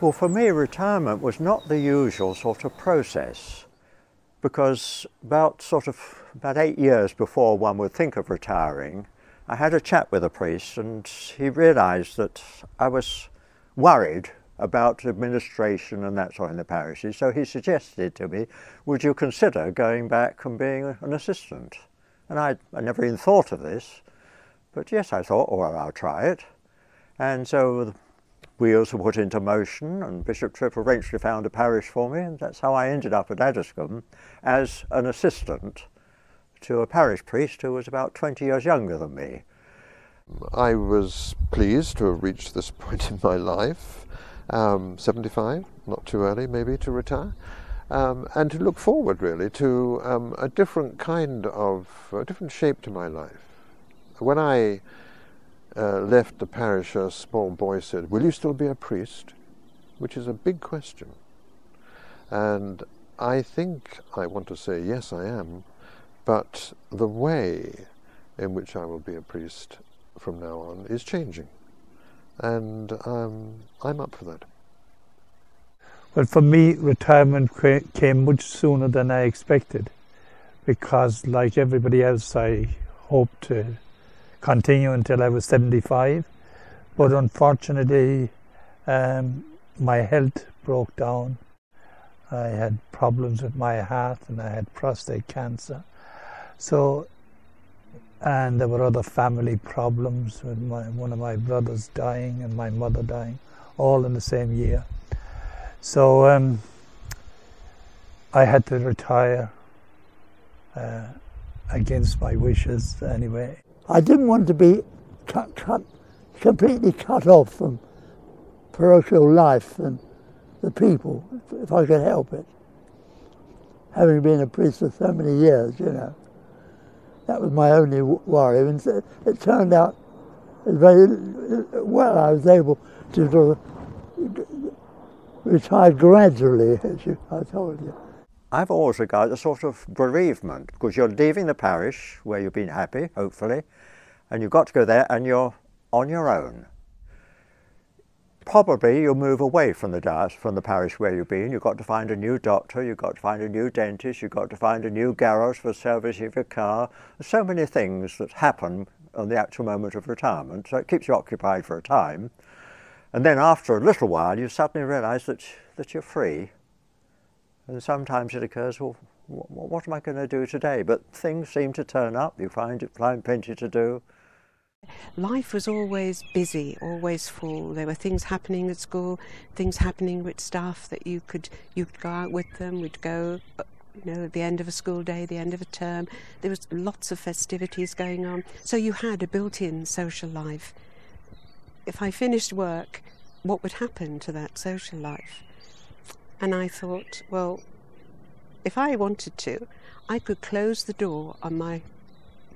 Well, for me, retirement was not the usual sort of process because about sort of about eight years before one would think of retiring, I had a chat with a priest and he realised that I was worried about administration and that sort in the parishes. So he suggested to me, would you consider going back and being an assistant? And I, I never even thought of this, but yes, I thought, oh, well, I'll try it. And so wheels were put into motion and Bishop Tripp eventually found a parish for me and that's how I ended up at Addiscombe as an assistant to a parish priest who was about 20 years younger than me. I was pleased to have reached this point in my life um, 75, not too early maybe to retire, um, and to look forward really to um, a different kind of, a different shape to my life. When I uh, left the parish, a small boy said, Will you still be a priest? Which is a big question. And I think I want to say, Yes, I am, but the way in which I will be a priest from now on is changing and um, I'm up for that. Well, for me, retirement came much sooner than I expected because, like everybody else, I hoped to continue until I was 75. But unfortunately, um, my health broke down. I had problems with my heart and I had prostate cancer. So and there were other family problems with my, one of my brothers dying and my mother dying, all in the same year. So um, I had to retire uh, against my wishes anyway. I didn't want to be cut, cut, completely cut off from parochial life and the people, if I could help it. Having been a priest for so many years, you know. That was my only worry. And it turned out very well. I was able to sort of retire gradually, as you, I told you. I've always regarded a sort of bereavement because you're leaving the parish where you've been happy, hopefully, and you've got to go there and you're on your own probably you'll move away from the diocese, from the parish where you've been. You've got to find a new doctor, you've got to find a new dentist, you've got to find a new garage for service of your car. There's so many things that happen on the actual moment of retirement, so it keeps you occupied for a time. And then after a little while, you suddenly realise that, that you're free. And sometimes it occurs, well, what am I going to do today? But things seem to turn up, you find, find plenty to do. Life was always busy, always full. There were things happening at school, things happening with staff that you could you could go out with them. We'd go, uh, you know, at the end of a school day, the end of a term. There was lots of festivities going on, so you had a built-in social life. If I finished work, what would happen to that social life? And I thought, well, if I wanted to, I could close the door on my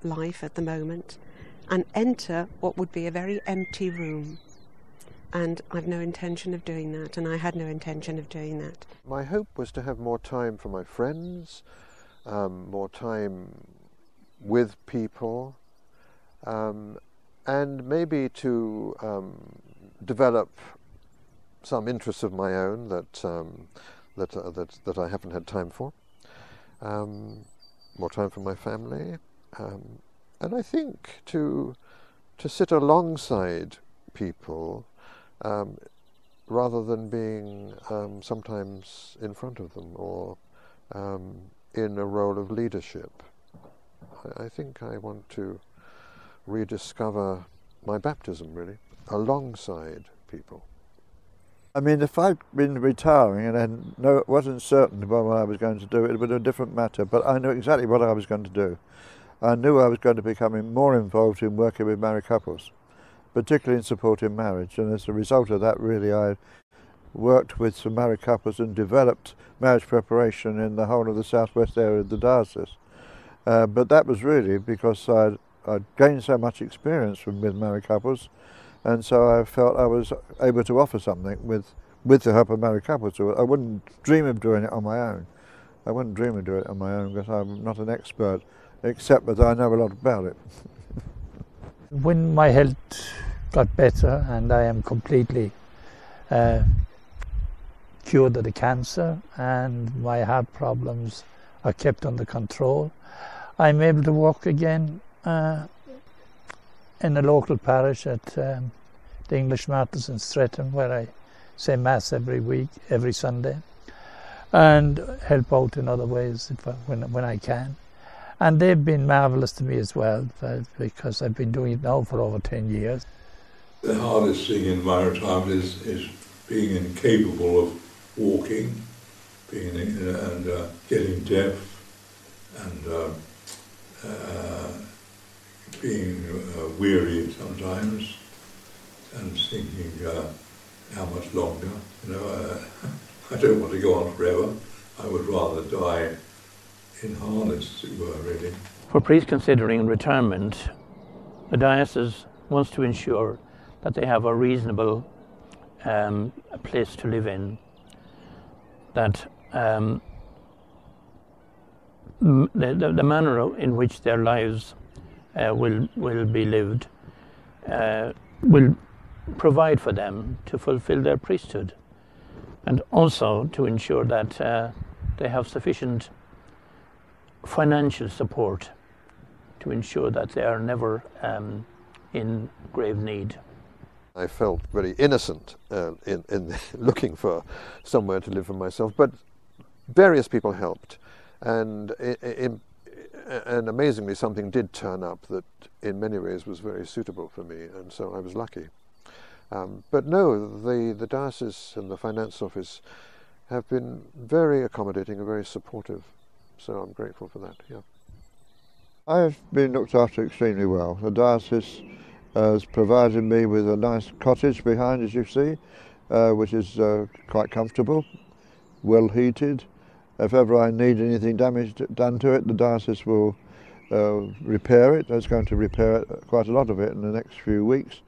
life at the moment and enter what would be a very empty room. And I've no intention of doing that, and I had no intention of doing that. My hope was to have more time for my friends, um, more time with people, um, and maybe to um, develop some interests of my own that um, that, uh, that that I haven't had time for. Um, more time for my family, um, and I think to to sit alongside people um, rather than being um, sometimes in front of them or um, in a role of leadership. I, I, think I want to rediscover my baptism really alongside people. I mean, if I'd been retiring and no, wasn't certain about what I was going to do, it would been a different matter. But I knew exactly what I was going to do. I knew I was going to become more involved in working with married couples, particularly in supporting marriage. And as a result of that, really, I worked with some married couples and developed marriage preparation in the whole of the southwest area of the diocese. Uh, but that was really because I'd, I'd gained so much experience from, with married couples, and so I felt I was able to offer something with, with the help of married couples. So I wouldn't dream of doing it on my own. I wouldn't dream of doing it on my own because I'm not an expert except that I know a lot about it. when my health got better and I am completely uh, cured of the cancer and my heart problems are kept under control. I'm able to walk again uh, in a local parish at um, the English Martyrs in Streatham where I say Mass every week, every Sunday, and help out in other ways I, when, when I can. And they've been marvellous to me as well because I've been doing it now for over 10 years. The hardest thing in my retirement is, is being incapable of walking, being and uh, getting deaf, and uh, uh, being uh, weary sometimes, and thinking uh, how much longer. You know, uh, I don't want to go on forever. I would rather die in harness, as it were, really. For priests considering retirement, the diocese wants to ensure that they have a reasonable um, place to live in, that um, the, the, the, manner in which their lives uh, will, will be lived uh, will provide for them to fulfill their priesthood and also to ensure that uh, they have sufficient financial support to ensure that they are never um, in grave need. I felt very innocent uh, in, in looking for somewhere to live for myself, but various people helped, and in, and amazingly, something did turn up that, in many ways, was very suitable for me, and so I was lucky. Um, but no, the the diocese and the finance office have been very accommodating and very supportive, so I'm grateful for that. Yeah, I've been looked after extremely well. The diocese has provided me with a nice cottage behind, as you see, uh, which is uh, quite comfortable, well heated. If ever I need anything damaged done to it, the diocese will uh, repair it. It's going to repair it, quite a lot of it in the next few weeks.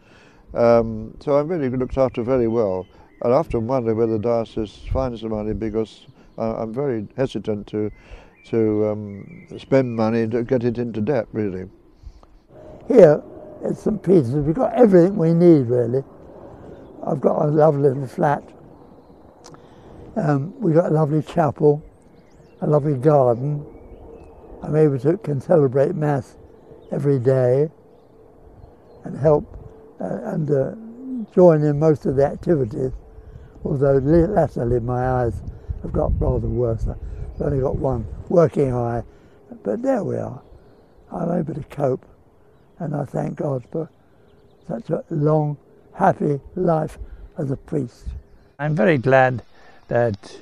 Um, so I'm really looked after very well. I often wonder whether the diocese finds the money because I'm very hesitant to to um, spend money to get it into debt, really. Here, at St Peter's. We've got everything we need, really. I've got a lovely little flat. Um, we've got a lovely chapel, a lovely garden. I'm able to can celebrate Mass every day and help uh, and uh, join in most of the activities. Although latterly my eyes have got rather worse. I've only got one working eye, but there we are. I'm able to cope and I thank God for such a long, happy life as a priest. I'm very glad that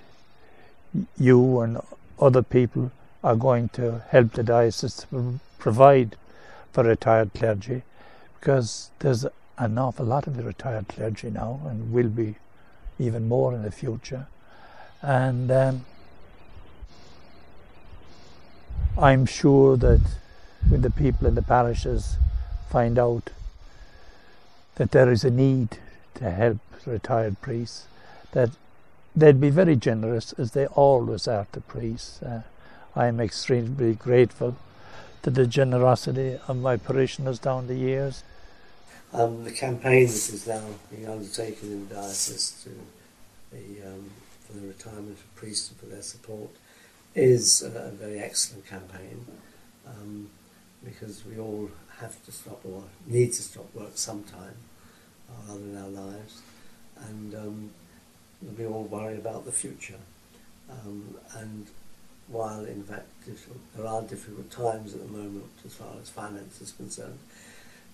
you and other people are going to help the diocese to provide for retired clergy because there's an awful lot of retired clergy now and will be even more in the future. And um, I'm sure that when the people in the parishes find out that there is a need to help retired priests, that they'd be very generous as they always are to priests. Uh, I am extremely grateful to the generosity of my parishioners down the years. Um, the campaign that is now being undertaken in the diocese to the, um, for the retirement of priests and for their support is a, very excellent campaign um, because we all have to stop or need to stop work sometime or other in our lives, and um, we all worry about the future. Um, and while in fact there are difficult times at the moment as far as finance is concerned,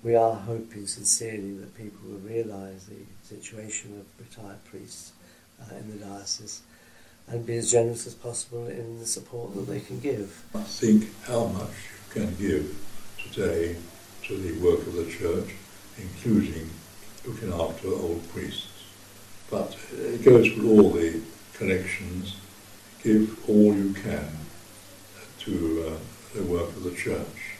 we are hoping sincerely that people will realise the situation of retired priests uh, in the diocese and be as generous as possible in the support that they can give. Think how much you can give today to the work of the church, including looking after old priests. But it goes with all the connections. Give all you can to uh, the work of the church.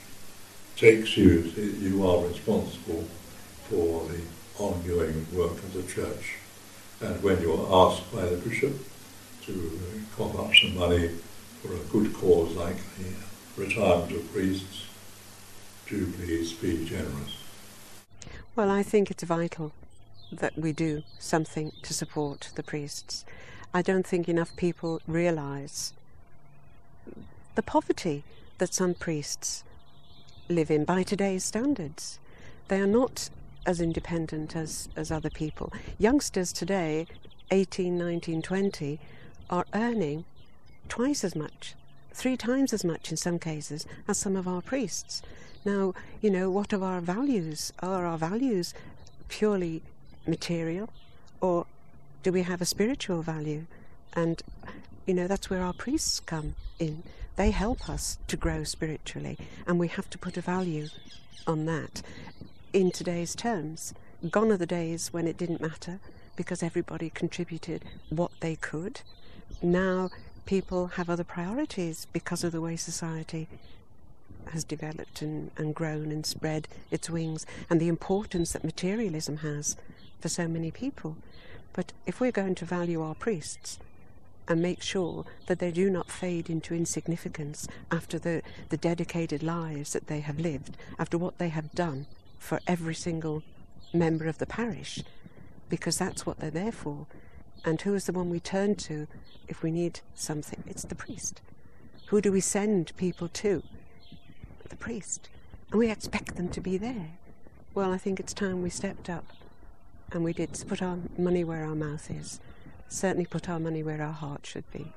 Takes you, you are responsible for the ongoing work of the church. And when you're asked by the bishop to uh, cough up some money for a good cause like the uh, retirement of priests, do please be generous. Well, I think it's vital that we do something to support the priests. I don't think enough people realise the poverty that some priests live in by today's standards. They are not as independent as, as other people. Youngsters today, 18, 19, 20, are earning twice as much, three times as much in some cases, as some of our priests. Now, you know, what are our values? Are our values purely material or do we have a spiritual value? And, you know, that's where our priests come in. They help us to grow spiritually, and we have to put a value on that in today's terms. Gone are the days when it didn't matter because everybody contributed what they could. Now people have other priorities because of the way society has developed and, and grown and spread its wings and the importance that materialism has for so many people. But if we're going to value our priests, and make sure that they do not fade into insignificance after the, the dedicated lives that they have lived, after what they have done for every single member of the parish, because that's what they're there for. And who is the one we turn to if we need something? It's the priest. Who do we send people to? The priest. And we expect them to be there. Well, I think it's time we stepped up and we did put our money where our mouth is certainly put our money where our heart should be.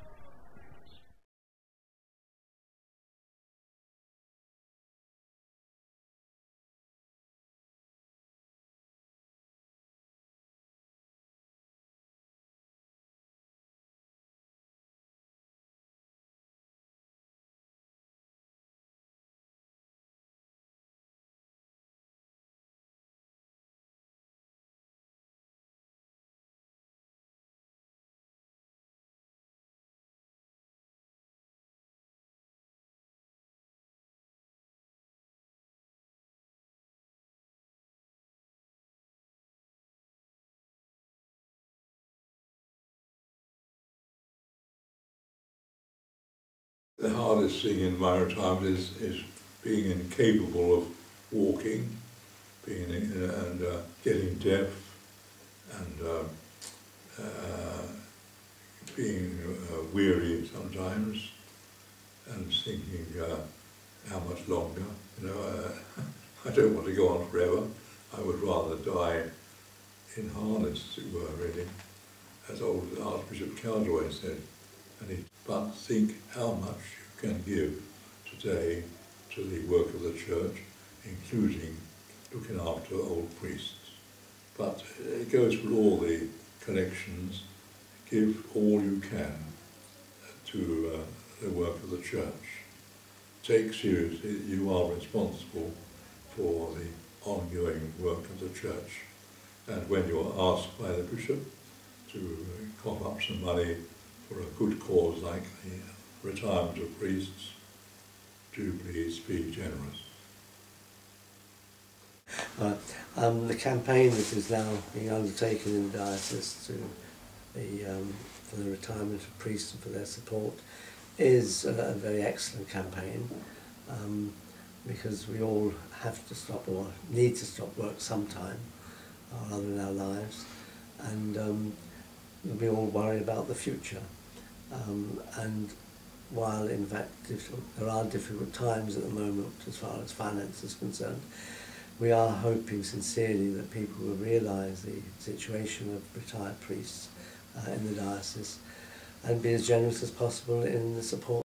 The hardest thing in my retirement is, is being incapable of walking, being uh, and uh, getting deaf, and uh, uh, being uh, weary sometimes, and thinking uh, how much longer. You know, I don't want to go on forever. I would rather die in harness, as it were, really, as old Archbishop Cowderoy said. But think how much you can give today to the work of the church, including looking after old priests. But it goes with all the connections. Give all you can to uh, the work of the church. Take seriously that you are responsible for the ongoing work of the church. And when you're asked by the bishop to cough up some money for a good cause like the retirement of priests, do please be generous. Uh, um, the campaign that is now being undertaken in the diocese to the, um, for the retirement of priests and for their support is a, very excellent campaign um, because we all have to stop or need to stop work sometime or other in our lives and um, we all worry about the future. Um, and while in fact there are difficult times at the moment as far as finance is concerned, we are hoping sincerely that people will realise the situation of retired priests uh, in the diocese and be as generous as possible in the support